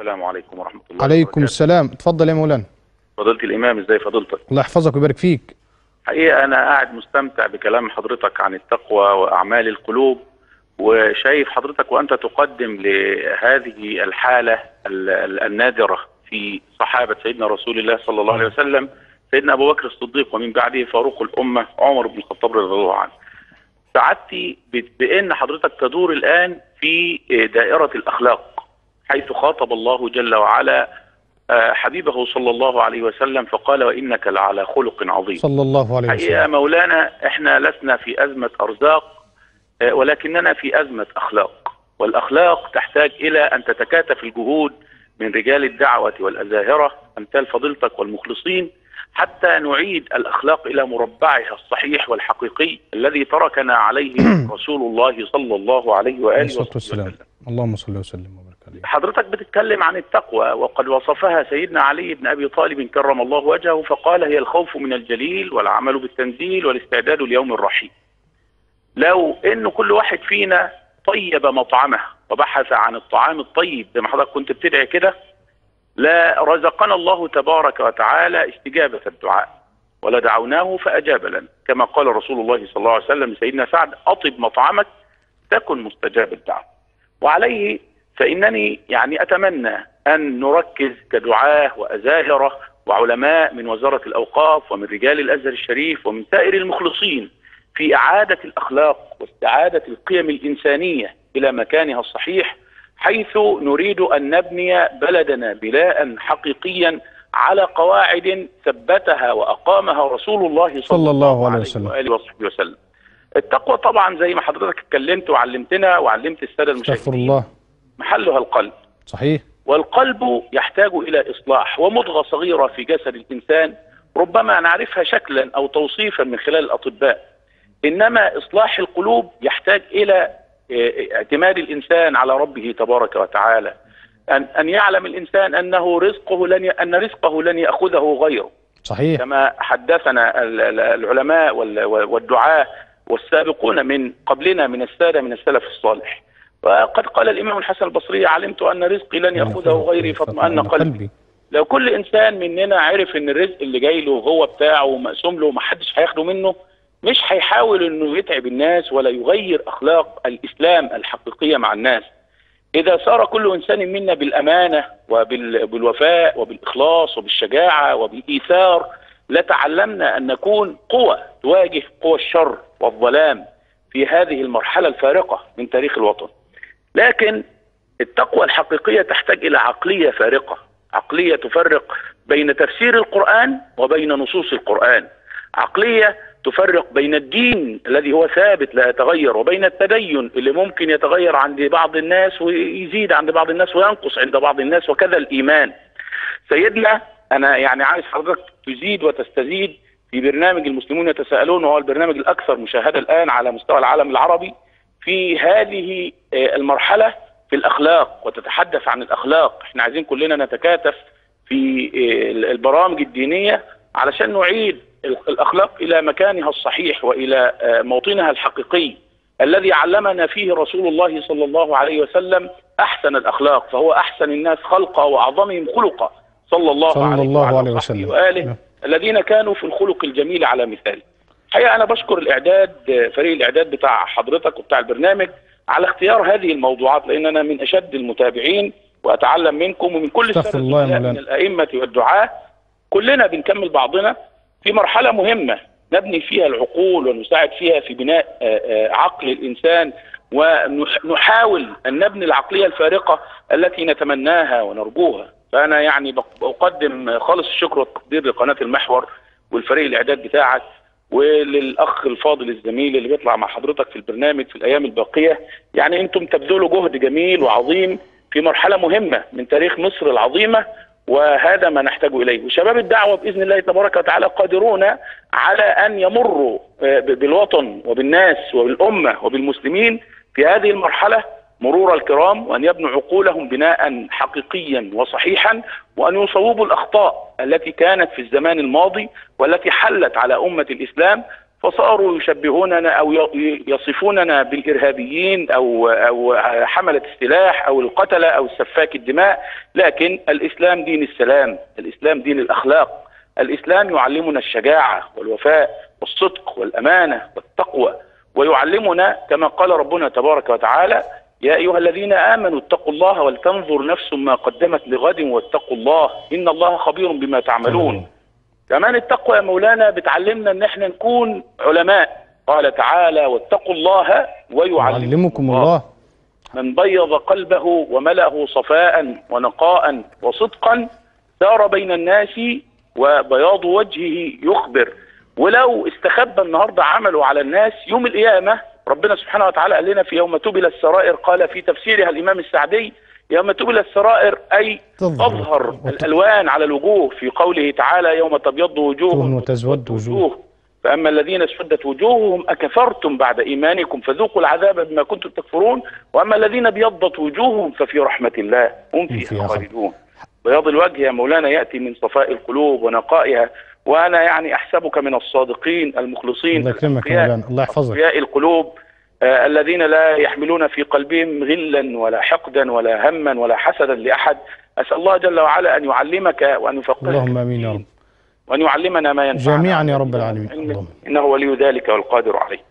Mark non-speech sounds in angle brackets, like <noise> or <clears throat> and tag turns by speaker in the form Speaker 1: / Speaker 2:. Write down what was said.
Speaker 1: السلام عليكم ورحمة الله
Speaker 2: عليكم
Speaker 1: وبركاته.
Speaker 2: السلام. اتفضل يا مولانا.
Speaker 1: فضيلة الإمام إزاي فضيلتك؟
Speaker 2: الله يحفظك ويبارك فيك.
Speaker 1: حقيقة أنا قاعد مستمتع بكلام حضرتك عن التقوى وأعمال القلوب وشايف حضرتك وأنت تقدم لهذه الحالة ال- ال- النادرة في صحابة سيدنا رسول الله صلى الله عليه وسلم سيدنا أبو بكر الصديق ومن بعده فاروق الأمة عمر بن الخطاب رضي الله عنه. سعادتي بأن حضرتك تدور الآن في دائرة الأخلاق. حيث خاطب الله جل وعلا آه، حبيبه صلى الله عليه وسلم فقال وإنك لعلى خلق عظيم.
Speaker 2: صلى الله عليه وسلم.
Speaker 1: مولانا إحنا لسنا في أزمة أرزاق آه، ولكننا في أزمة أخلاق. والأخلاق تحتاج إلى أن تتكاتف الجهود من رجال الدعوة والأزاهرة أمثال فضيلتك والمخلصين حتى نعيد الأخلاق إلى مربعها الصحيح والحقيقي الذي تركنا عليه <clears throat> رسول الله صلى الله عليه وآله وسلم.
Speaker 2: اللهم صل وسلم. وبارك
Speaker 1: حضرتك بتتكلم عن التقوى وقد وصفها سيدنا علي بن أبي طالب كرم الله وجهه فقال هي الخوف من الجليل والعمل بالتنزيل والاستعداد ليوم الرحيل. لو إن كل واحد فينا طيب مطعمه وبحث عن الطعام الطيب زي ما حضرتك كنت بتدعي كده لا رزقنا الله تبارك وتعالى استجابة الدعاء ولدعوناه فأجاب لنا كما قال رسول الله صلى الله عليه وسلم لسيدنا سعد أطب مطعمك تكن مستجاب الدعوه. وعليه فإنني يعني أتمنى أن نركز كدعاة وأزاهرة وعلماء من وزارة الأوقاف ومن رجال الأزهر الشريف ومن سائر المخلصين في إعادة الأخلاق واستعادة القيم الإنسانية إلى مكانها الصحيح حيث نريد أن نبني بلدنا بناء حقيقيا على قواعد ثبتها وأقامها رسول الله صلى, الله عليه وسلم. وآله وصحبه وسلم. التقوى طبعا زي ما حضرتك اتكلمت وعلمتنا وعلمت السادة المشاهدين.
Speaker 2: الله.
Speaker 1: محلها القلب.
Speaker 2: صحيح.
Speaker 1: والقلب يحتاج إلى إصلاح ومضغة صغيرة في جسد الإنسان ربما نعرفها شكلا أو توصيفا من خلال الأطباء. إنما إصلاح القلوب يحتاج إلى آه، اعتماد الإنسان على ربه تبارك وتعالى. أن أن يعلم الإنسان أنه رزقه لن ي... أن رزقه لن يأخذه غيره.
Speaker 2: صحيح.
Speaker 1: كما حدثنا ال- ال- العلماء وال- والدعاة والسابقون من قبلنا من السادة من السلف الصالح. وقد قال الإمام الحسن البصري علمت أن رزقي لن يأخذه غيري فاطمأن قلبي. لو كل إنسان مننا عرف أن الرزق اللي جاي له هو بتاعه ومقسوم له ومحدش هياخده منه مش هيحاول أنه يتعب الناس ولا يغير أخلاق الإسلام الحقيقية مع الناس. إذا صار كل إنسان منا بالأمانة وبالوفاء وبالإخلاص وبالشجاعة وبالإيثار لتعلمنا أن نكون قوة تواجه قوى الشر والظلام في هذه المرحلة الفارقة من تاريخ الوطن. لكن التقوى الحقيقية تحتاج إلى عقلية فارقة. عقلية تفرق بين تفسير القرآن وبين نصوص القرآن. عقلية تفرق بين الدين الذي هو ثابت لا يتغير وبين التدين اللي ممكن يتغير عند بعض الناس ويزيد عند بعض الناس وينقص عند بعض الناس وكذا الإيمان. سيدنا أنا يعني عايز حضرتك تزيد وتستزيد في برنامج المسلمون يتساءلون وهو البرنامج الأكثر مشاهدة الآن على مستوى العالم العربي. في هذه آه، المرحلة في الأخلاق وتتحدث عن الأخلاق إحنا عايزين كلنا نتكاتف في آه، البرامج الدينية علشان نعيد ال- الأخلاق إلى مكانها الصحيح وإلى آه، موطنها الحقيقي الذي علمنا فيه رسول الله صلى الله عليه وسلم أحسن الأخلاق فهو أحسن الناس خلقا وأعظمهم خلقا صلى الله
Speaker 2: صلى
Speaker 1: عليه
Speaker 2: الله عليه وسلم.
Speaker 1: وآله
Speaker 2: نعم.
Speaker 1: الذين كانوا في الخلق الجميل على مثال الحقيقة أنا بشكر الإعداد فريق الإعداد بتاع حضرتك وبتاع البرنامج على اختيار هذه الموضوعات لأن أنا من أشد المتابعين وأتعلم منكم ومن كل السادة
Speaker 2: الله.
Speaker 1: من الأئمة والدعاة. كلنا بنكمل بعضنا في مرحلة مهمة نبني فيها العقول ونساعد فيها في بناء آه، آه، عقل الإنسان ونحاول أن نبني العقلية الفارقة التي نتمناها ونرجوها. فأنا يعني بق- بقدم خالص الشكر والتقدير لقناة المحور والفريق الإعداد بتاعك. وللأخ الفاضل الزميل اللي بيطلع مع حضرتك في البرنامج في الأيام الباقية. يعني أنتم تبذلوا جهد جميل وعظيم في مرحلة مهمة من تاريخ مصر العظيمة وهذا ما نحتاج إليه. وشباب الدعوة بإذن الله تبارك وتعالى قادرون على أن يمروا آه، بالوطن وبالناس وبالأمة وبالمسلمين في هذه المرحلة. مرور الكرام وأن يبنوا عقولهم بناء حقيقيا وصحيحا وأن يصوبوا الأخطاء التي كانت في الزمان الماضي والتي حلت على أمة الإسلام فصاروا يشبهوننا أو يصفوننا بالإرهابيين أو أو حملة السلاح أو القتلة أو السفاك الدماء. لكن الإسلام دين السلام الإسلام دين الأخلاق. الإسلام يعلمنا الشجاعة والوفاء والصدق والأمانة والتقوى ويعلمنا كما قال ربنا تبارك وتعالى يا أيها الذين آمنوا اتقوا الله ولتنظر نفس ما قدمت لغد واتقوا الله إن الله خبير بما تعملون. كمان التقوى يا مولانا بتعلمنا إن إحنا نكون علماء. قال تعالى واتقوا الله ويعلمكم
Speaker 2: يعلمكم الله.
Speaker 1: من بيض قلبه وملأه صفاء ونقاء وصدقا سار بين الناس وبياض وجهه يخبر. ولو استخبى النهارده عمله على الناس يوم القيامة ربنا سبحانه وتعالى قال لنا في يوم تبل السرائر قال في تفسيرها الإمام السعدي يوم تبل السرائر أي
Speaker 2: تظهر.
Speaker 1: الألوان على الوجوه في قوله تعالى يوم تبيض وجوه
Speaker 2: وتزود وجوه.
Speaker 1: فأما الذين اسودت وجوههم أكفرتم بعد إيمانكم فذوقوا العذاب بما كنتم تكفرون وأما الذين ابيضت وجوههم ففي رحمة الله هم
Speaker 2: فيها. خالدون.
Speaker 1: بياض الوجه يا مولانا يأتي من صفاء القلوب ونقائها. وأنا يعني أحسبك من الصادقين المخلصين
Speaker 2: الله يكرمك الله يحفظك.
Speaker 1: القلوب آه الذين لا يحملون في قلبهم غلا ولا حقدا ولا هما ولا حسدا لأحد. أسأل الله جل وعلا أن يعلمك وأن يفقهك.
Speaker 2: اللهم آمين يا رب.
Speaker 1: وأن يعلمنا ما ينفعنا.
Speaker 2: جميعا يا رب العالمين. اللهم
Speaker 1: إنه ولي ذلك والقادر عليه.